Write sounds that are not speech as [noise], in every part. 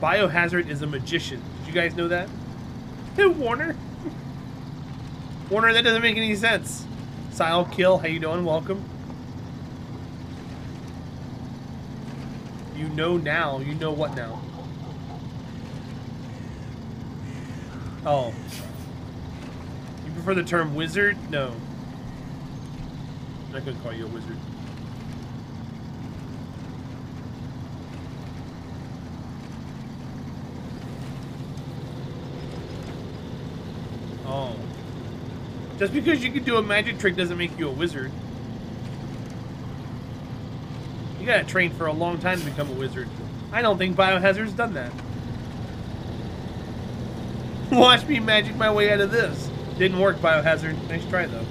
Biohazard is a magician. Did you guys know that? Hey, [laughs] Warner. [laughs] Warner, that doesn't make any sense. Sile Kill, how you doing? Welcome. You know now. You know what now? Oh. You prefer the term wizard? No. I'm not gonna call you a wizard. Oh. Just because you can do a magic trick doesn't make you a wizard. You gotta train for a long time to become a wizard. I don't think Biohazard's done that. [laughs] Watch me magic my way out of this. Didn't work, Biohazard. Nice try, though.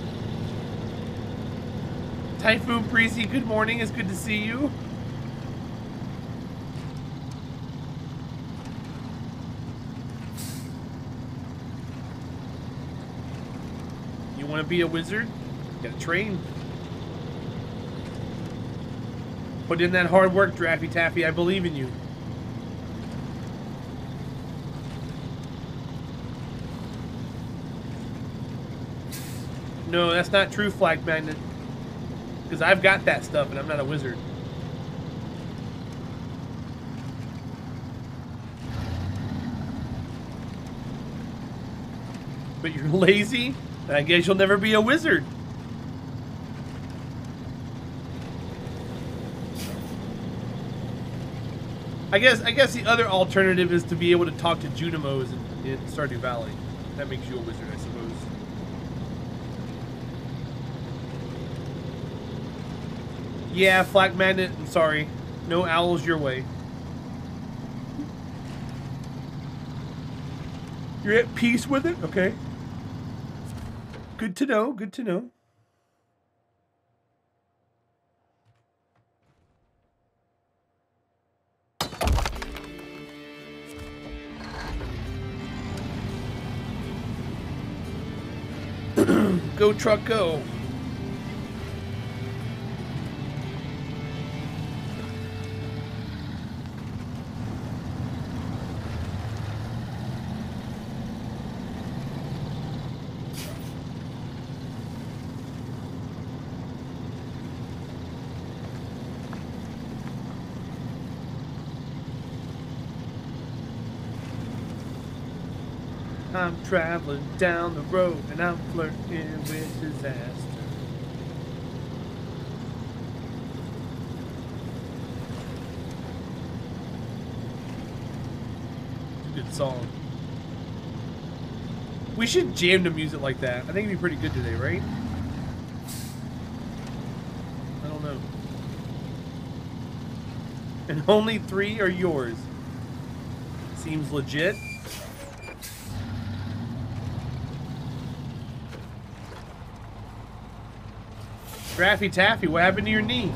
Typhoon Breezy, good morning. It's good to see you. Want to be a wizard? Gotta train. Put in that hard work, Draffy Taffy. I believe in you. No, that's not true, Flag Magnet. Because I've got that stuff and I'm not a wizard. But you're [laughs] lazy, I guess you'll never be a wizard. I guess I guess the other alternative is to be able to talk to Junimos in, in Stardew Valley. That makes you a wizard, I suppose. Yeah, Flak Magnet, I'm sorry. No owls your way. You're at peace with it? Okay. Good to know, good to know. [clears throat] go truck go. I'm traveling down the road and I'm flirting with disaster. Good song. We should jam to music like that. I think it'd be pretty good today, right? I don't know. And only three are yours. Seems legit. Draffy Taffy, what happened to your knee?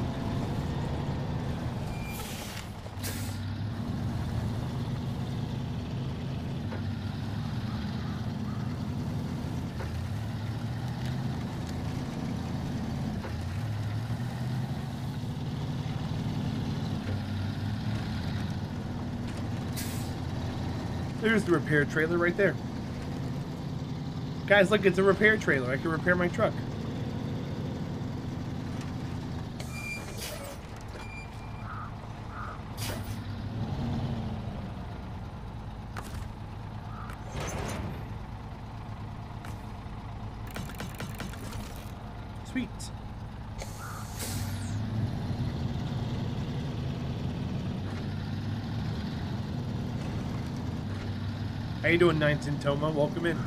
There's the repair trailer right there. Guys, look, it's a repair trailer. I can repair my truck. How you doing, Nineteen Toma? Welcome in.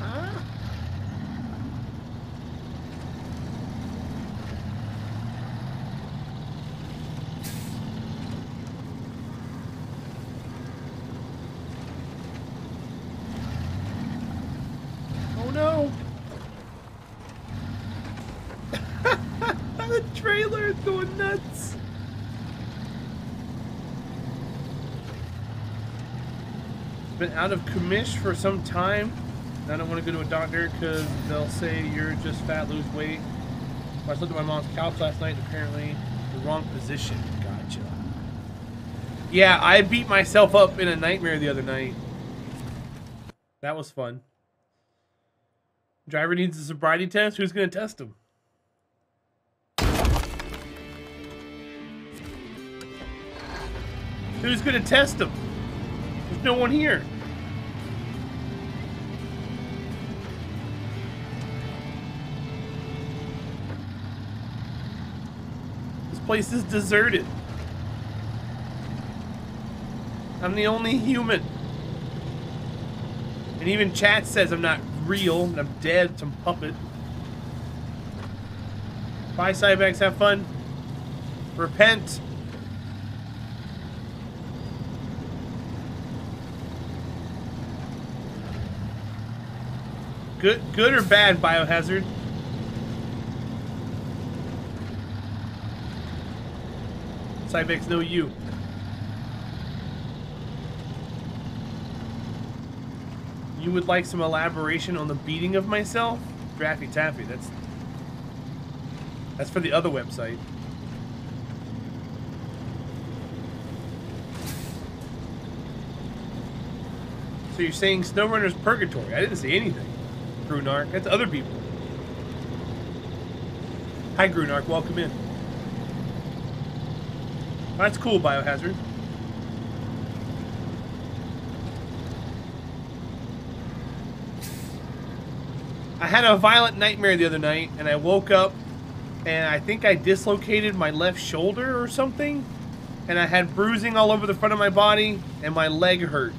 Ah. Oh no! the trailer is going nuts! Been out of commish for some time. I don't want to go to a doctor because they'll say you're just fat, lose weight. I slept at my mom's couch last night. Apparently, The wrong position. Gotcha. Yeah, I beat myself up in a nightmare the other night. That was fun. Driver needs a sobriety test. Who's going to test him? Who's going to test him? There's no one here. Place is deserted. I'm the only human. And even chat says I'm not real and I'm dead, some puppet. Bye, Cybex, have fun. Repent. Good, good or bad biohazard? Cybex, no you. You would like some elaboration on the beating of myself? Draffy Taffy, that's... That's for the other website. So you're saying SnowRunner's Purgatory? I didn't say anything. Grunark, that's other people. Hi Grunark, welcome in. That's cool, Biohazard. I had a violent nightmare the other night, and I woke up, and I think I dislocated my left shoulder or something, and I had bruising all over the front of my body, and my leg hurt.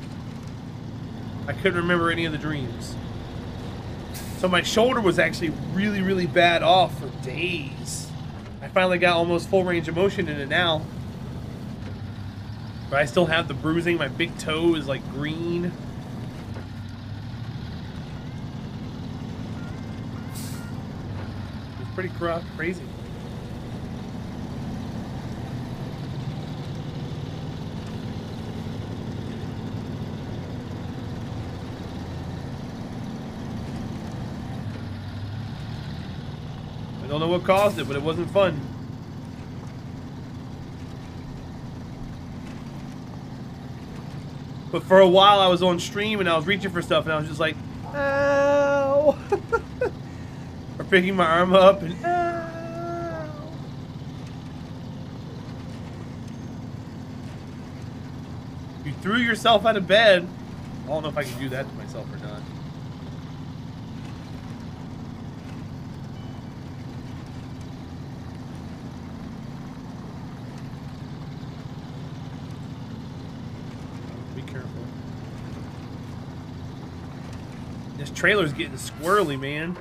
I couldn't remember any of the dreams. So my shoulder was actually really, really bad off for days. I finally got almost full range of motion in it now. But I still have the bruising. My big toe is like green. It's pretty crazy. I don't know what caused it, but it wasn't fun. But for a while I was on stream and I was reaching for stuff and I was just like, ow. [laughs] or picking my arm up and ow. You threw yourself out of bed. I don't know if I can do that to myself or not. Be careful. This trailer's getting squirrely, man.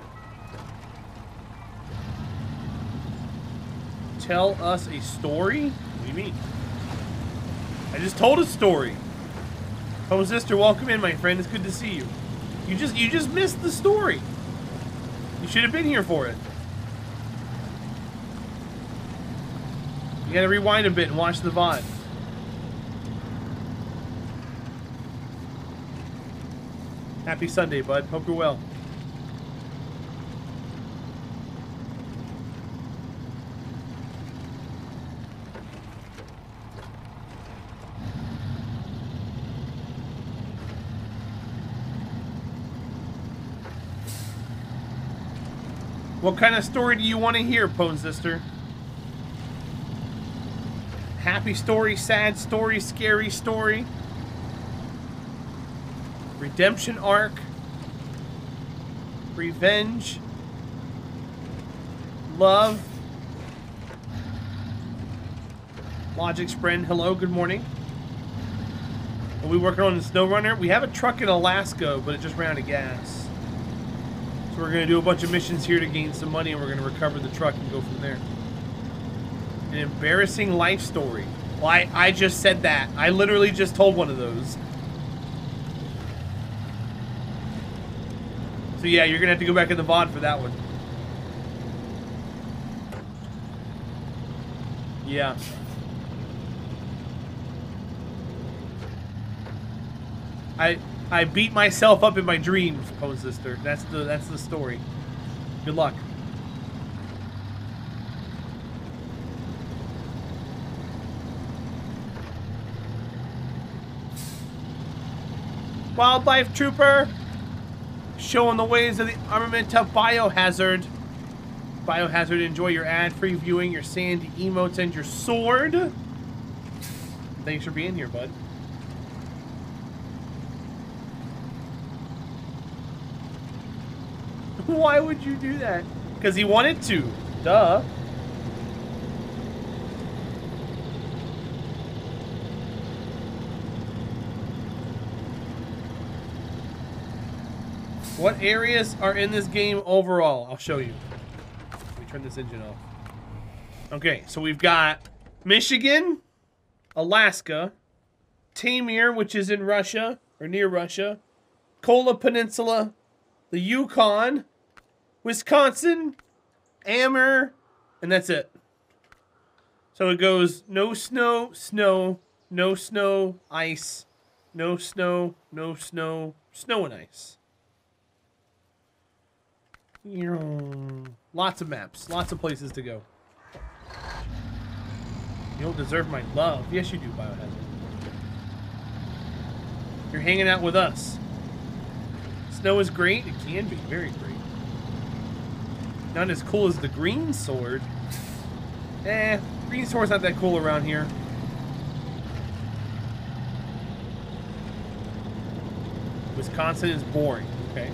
tell us a story? What do you mean? I just told a story. Oh, sister, welcome in, my friend. It's good to see you. You just you just missed the story. You should have been here for it. You gotta rewind a bit and watch the VOD. Happy Sunday, bud. Hope you're well. What kind of story do you want to hear, Pone Sister? Happy story, sad story, scary story? Redemption arc? Revenge? Love? Logic Spren, hello, good morning. Are we working on the SnowRunner? We have a truck in Alaska, but it just ran out of gas. So we're going to do a bunch of missions here to gain some money and we're going to recover the truck and go from there. An embarrassing life story. Well, I, I just said that. I literally just told one of those. So yeah, you're gonna have to go back in the VOD for that one. Yeah. I I beat myself up in my dreams, Pose Sister. That's the that's the story. Good luck. Wildlife Trooper! Showing the ways of the armament of Biohazard. Biohazard, enjoy your ad-free viewing, your sandy emotes, and your sword. Thanks for being here, bud. [laughs] Why would you do that? Because he wanted to. Duh. What areas are in this game overall? I'll show you. Let me turn this engine off. Okay, so we've got Michigan, Alaska, Taymyr, which is in Russia, or near Russia, Kola Peninsula, the Yukon, Wisconsin, Amur, and that's it. So it goes no snow, snow, no snow, ice, no snow, no snow, snow and ice. Lots of maps, lots of places to go. You don't deserve my love. Yes, you do, Biohazard. You're hanging out with us. Snow is great. It can be very great. Not as cool as the green sword. Eh, green sword's not that cool around here. Wisconsin is boring. Okay.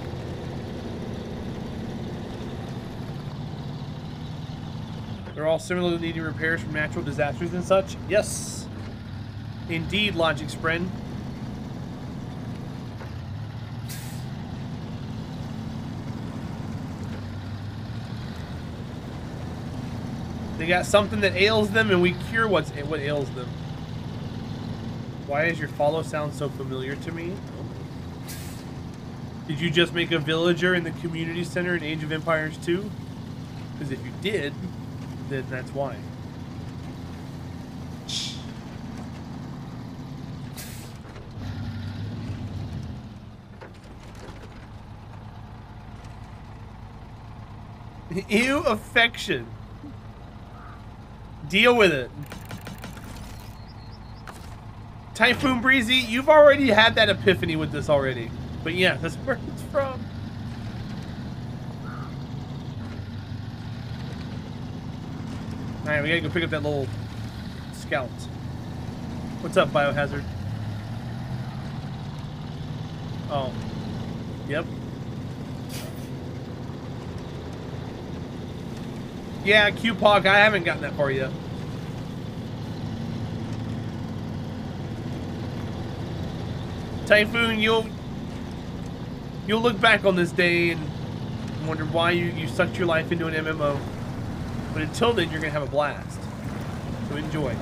They're all similarly needing repairs from natural disasters and such? Yes. Indeed, Logic Spren. They got something that ails them, and we cure what's what ails them. Why does your follow sound so familiar to me? Did you just make a villager in the community center in Age of Empires 2? Because if you did, that's why. Ew, affection. Deal with it. Typhoon Breezy, you've already had that epiphany with this already. But yeah, that's where it's from. Alright, we gotta go pick up that little scout. What's up, Biohazard? Oh. Yep. Yeah, QPOG, I haven't gotten that far yet. Typhoon, you'll you'll look back on this day and wonder why you, you sucked your life into an MMO. But until then, you're going to have a blast. So enjoy.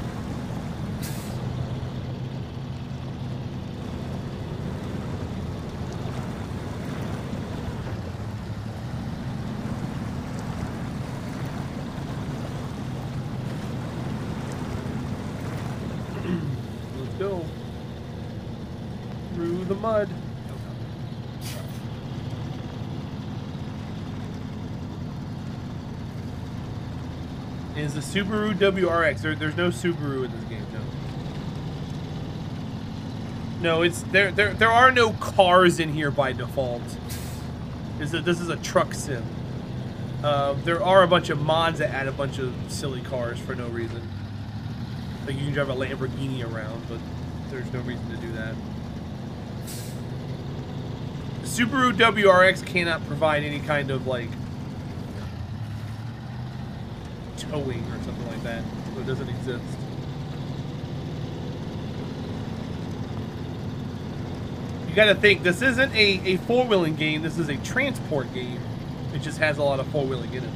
Let's go. Through the mud. Is the Subaru WRX. There, there's no Subaru in this game, no. No, it's there there there are no cars in here by default. Is, this is a truck sim. Uh, there are a bunch of mods that add a bunch of silly cars for no reason. Like you can drive a Lamborghini around, but there's no reason to do that. Subaru WRX cannot provide any kind of like towing or something like that. So it doesn't exist. You gotta think, this isn't a, a four-wheeling game, this is a transport game. It just has a lot of four-wheeling in it.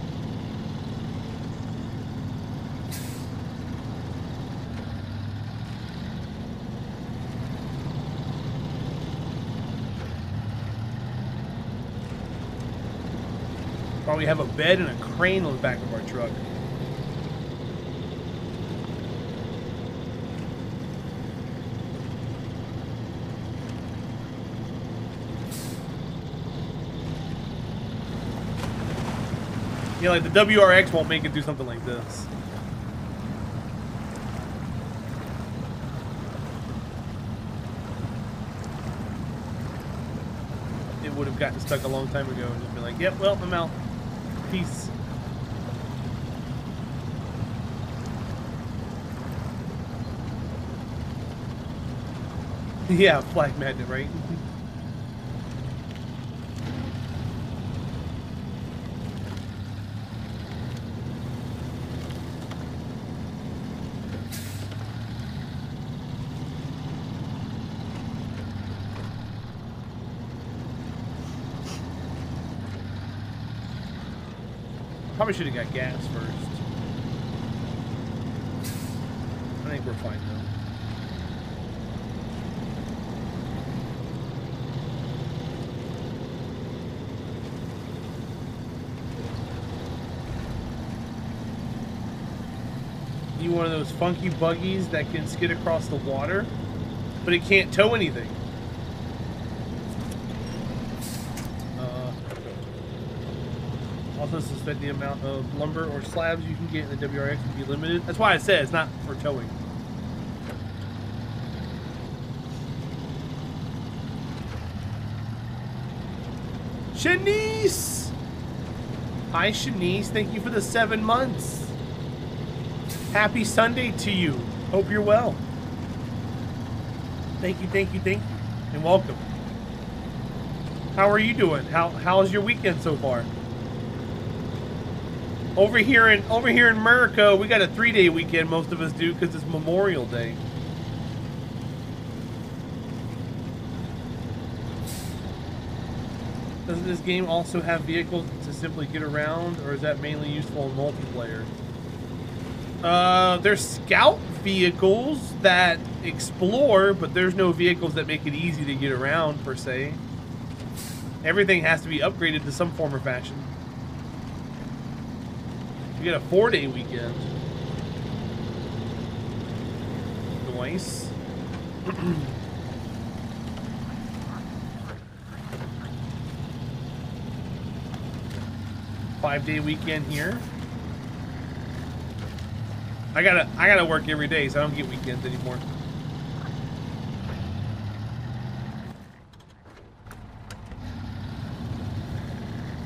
Probably have a bed and a crane on the back of our truck. Yeah, like the WRX won't make it do something like this. It would have gotten stuck a long time ago and just be like, yep, well, I'm out. Peace. [laughs] yeah, flag magnet, right? [laughs] Probably should have got gas first. I think we're fine though. You one of those funky buggies that can skid across the water, but it can't tow anything. Also suspect the amount of lumber or slabs you can get in the WRX to be limited. That's why I said it's not for towing. Shanice! Hi, Shanice. Thank you for the seven months. Happy Sunday to you. Hope you're well. Thank you, thank you, thank you, and welcome. How are you doing? How How's your weekend so far? Over here in over here in America, we got a three-day weekend. Most of us do because it's Memorial Day. Doesn't this game also have vehicles to simply get around, or is that mainly useful in multiplayer? Uh, there's scout vehicles that explore, but there's no vehicles that make it easy to get around, per se. Everything has to be upgraded to some form or fashion. Get a four-day weekend. Nice. [clears throat] Five-day weekend here. I gotta, I gotta work every day, so I don't get weekends anymore.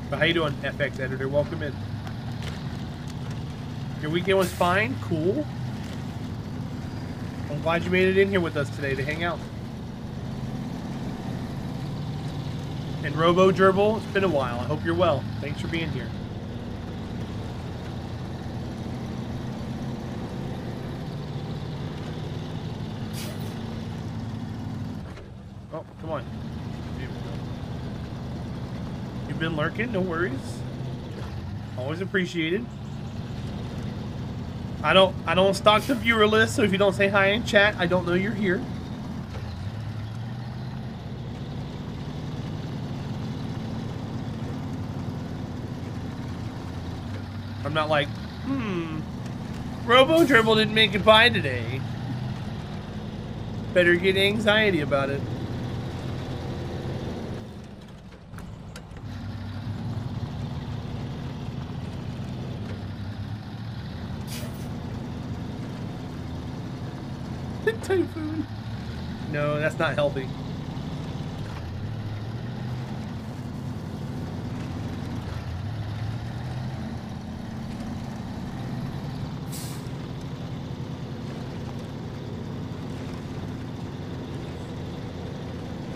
But how you doing, FX editor? Welcome in. Your weekend was fine? Cool. I'm glad you made it in here with us today to hang out. And Robo Gerbil, it's been a while. I hope you're well. Thanks for being here. Oh, come on. You've been lurking, no worries. Always appreciated. I don't I don't stock the viewer list, so if you don't say hi in chat, I don't know you're here. I'm not like, hmm, Robo Dribble didn't make it by today. Better get anxiety about it. Typhoon. No, that's not healthy.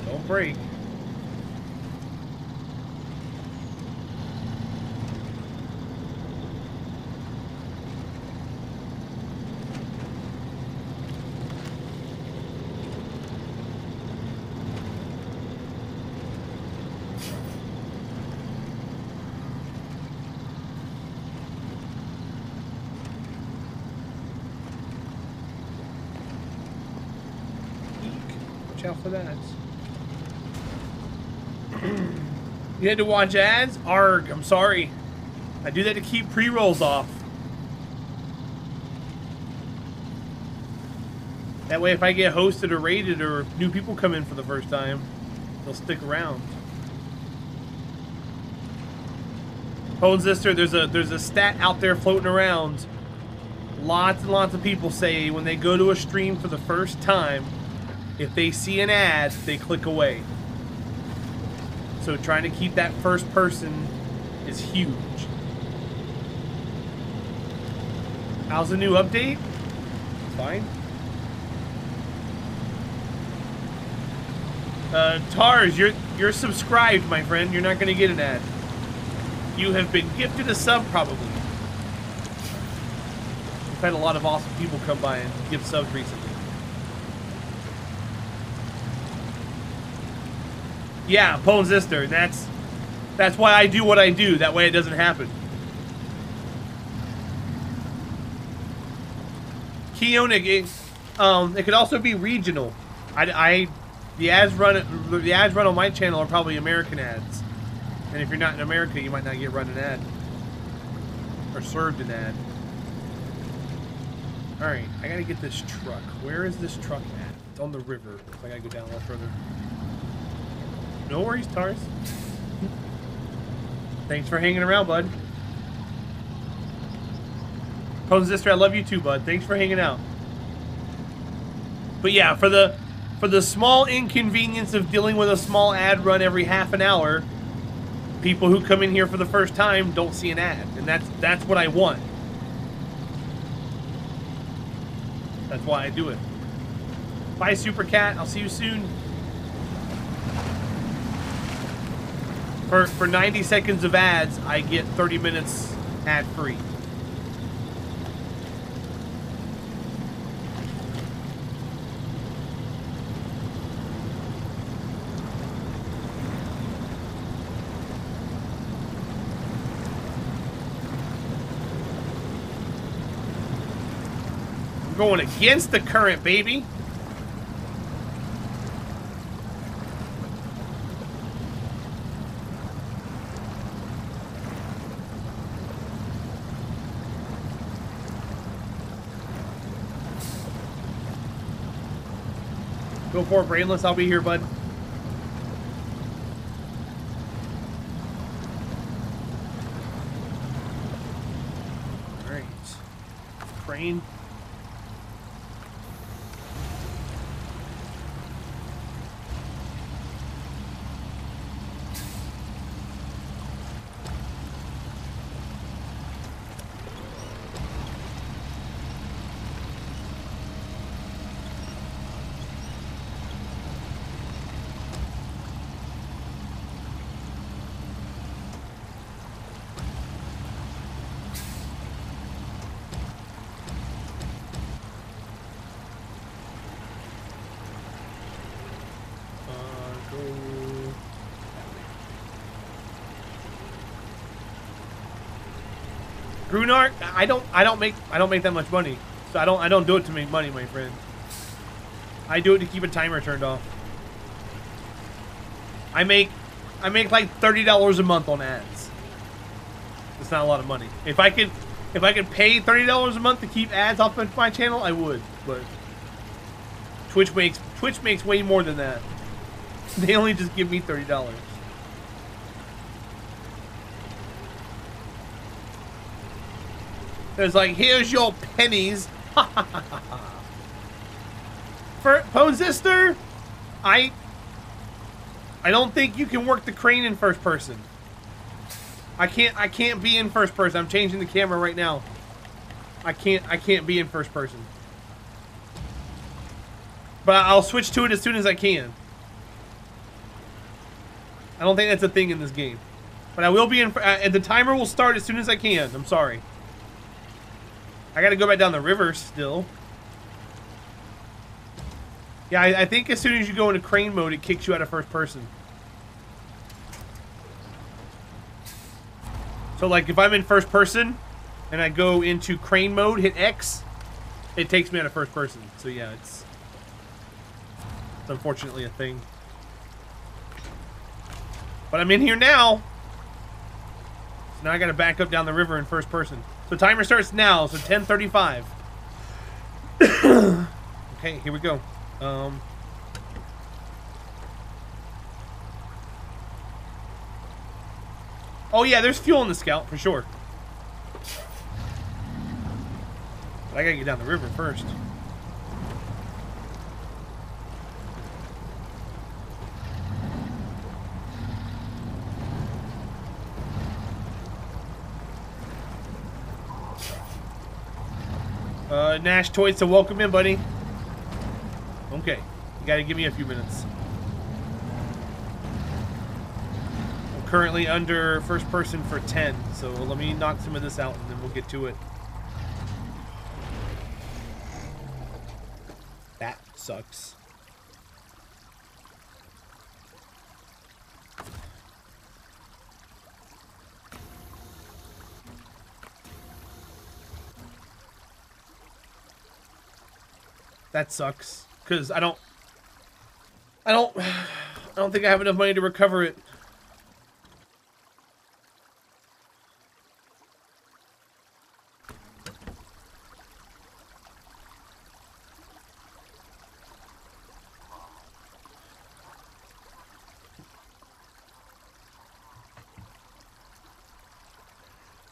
Don't break. For that. [clears throat] you had to watch ads? Arg, I'm sorry. I do that to keep pre-rolls off. That way if I get hosted or rated or new people come in for the first time, they'll stick around. Hone Sister, there's a there's a stat out there floating around. Lots and lots of people say when they go to a stream for the first time, if they see an ad, they click away. So trying to keep that first person is huge. How's the new update? Fine. Uh, Tars, you're you're subscribed, my friend. You're not going to get an ad. You have been gifted a sub, probably. We've had a lot of awesome people come by and give subs recently. Yeah, Pone Sister. That's that's why I do what I do. That way it doesn't happen. Keonig, um, it could also be regional. I, I, the ads run, the ads run on my channel are probably American ads, and if you're not in America, you might not get run an ad or served an ad. All right, I gotta get this truck. Where is this truck at? It's on the river. I gotta go down a little further. No worries, Tars. Thanks for hanging around, bud. Pose sister, I love you too, bud. Thanks for hanging out. But yeah, for the for the small inconvenience of dealing with a small ad run every half an hour, people who come in here for the first time don't see an ad, and that's that's what I want. That's why I do it. Bye, Super Cat. I'll see you soon. For for 90 seconds of ads, I get 30 minutes ad free. going against the current, baby. Go for it, Brainless. I'll be here, bud. All right. Crane. Grunar, I don't, I don't make, I don't make that much money, so I don't, I don't do it to make money, my friend. I do it to keep a timer turned off. I make, I make like thirty dollars a month on ads. It's not a lot of money. If I could, if I could pay thirty dollars a month to keep ads off of my channel, I would. But Twitch makes, Twitch makes way more than that. [laughs] They only just give me thirty dollars. There's like, here's your pennies. [laughs] For Posister, I I don't think you can work the crane in first person. I can't I can't be in first person. I'm changing the camera right now. I can't I can't be in first person. But I'll switch to it as soon as I can. I don't think that's a thing in this game. But I will be in... Uh, the timer will start as soon as I can. I'm sorry. I gotta go back down the river still. Yeah, I, I think as soon as you go into crane mode, it kicks you out of first person. So, like, if I'm in first person, and I go into crane mode, hit X, it takes me out of first person. So, yeah, it's... It's unfortunately a thing. But I'm in here now. So now I gotta back up down the river in first person. So timer starts now, so 10.35. [coughs] okay, here we go. Um... Oh yeah, there's fuel in the scout, for sure. But I gotta get down the river first. uh, Nash Toys to welcome in, buddy. Okay. You gotta give me a few minutes. I'm currently under first person for 10, so let me knock some of this out and then we'll get to it. That sucks. That sucks. Because I don't... I don't... I don't think I have enough money to recover it.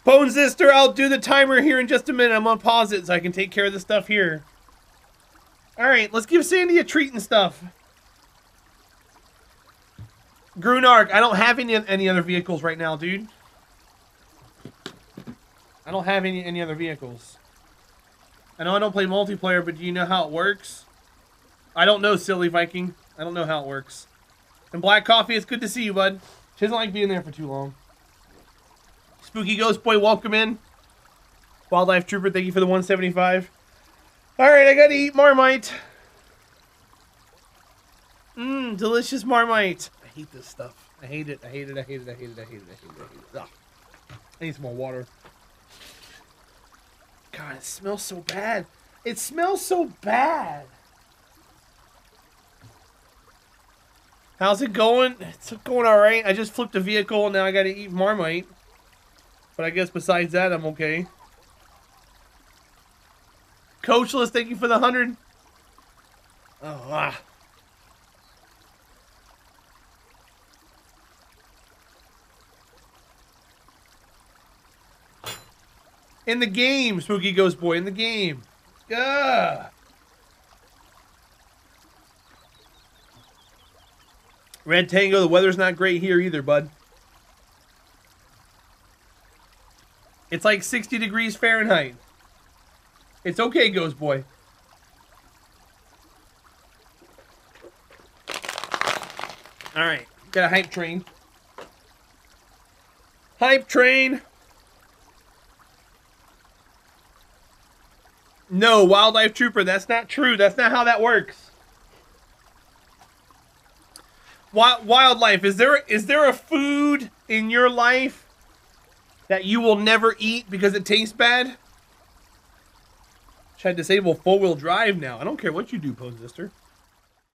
Bone Sister, I'll do the timer here in just a minute. I'm gonna pause it so I can take care of the stuff here. Alright, let's give Sandy a treat and stuff. Grunark, I don't have any any other vehicles right now, dude. I don't have any any other vehicles. I know I don't play multiplayer, but do you know how it works? I don't know, silly Viking. I don't know how it works. And Black Coffee, it's good to see you, bud. She doesn't like being there for too long. Spooky Ghost Boy, welcome in. Wildlife Trooper, thank you for the 175. Alright, I gotta eat Marmite. Mmm, delicious Marmite. I hate this stuff. I hate it, I hate it, I hate it, I hate it, I hate it, I hate it, I hate it. Ugh. I need some more water. God, it smells so bad. It smells so bad. How's it going? It's going alright. I just flipped a vehicle and now I gotta eat Marmite. But I guess besides that, I'm okay. Coachless, thank you for the 100. Oh, ah. In the game, Spooky Ghost Boy, in the game. Ugh. Red Tango, the weather's not great here either, bud. It's like 60 degrees Fahrenheit. It's okay, Ghost Boy. All right, got a hype train. Hype train. No, wildlife trooper. That's not true. That's not how that works. Wild, Wildlife. Is there is there a food in your life that you will never eat because it tastes bad? Should I disable four-wheel drive now? I don't care what you do, Pose Sister.